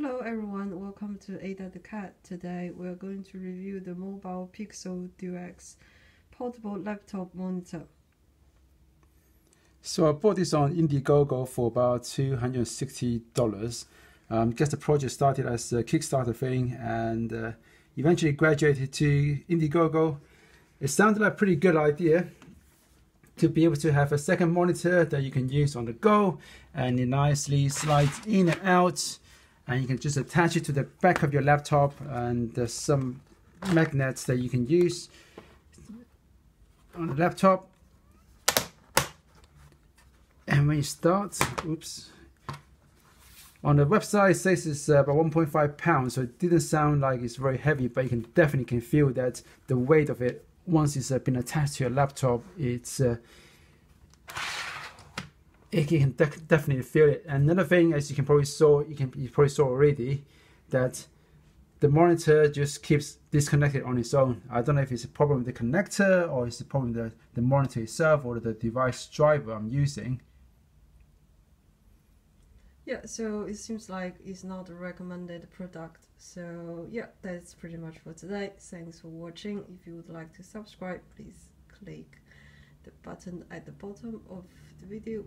Hello everyone, welcome to Ada the Cat. Today we're going to review the Mobile Pixel Duex portable laptop monitor. So I bought this on Indiegogo for about $260. Um, guess the project started as a Kickstarter thing and uh, eventually graduated to Indiegogo. It sounded like a pretty good idea to be able to have a second monitor that you can use on the go and it nicely slides in and out and you can just attach it to the back of your laptop and there's some magnets that you can use on the laptop. And when you start oops on the website it says it's about 1.5 pounds so it didn't sound like it's very heavy but you can definitely can feel that the weight of it once it's been attached to your laptop it's uh, you can de definitely feel it. Another thing, as you can probably saw, you can you probably saw already, that the monitor just keeps disconnected on its own. I don't know if it's a problem with the connector or it's a problem with the, the monitor itself or the device driver I'm using. Yeah, so it seems like it's not a recommended product. So yeah, that's pretty much for today. Thanks for watching. If you would like to subscribe, please click the button at the bottom of the video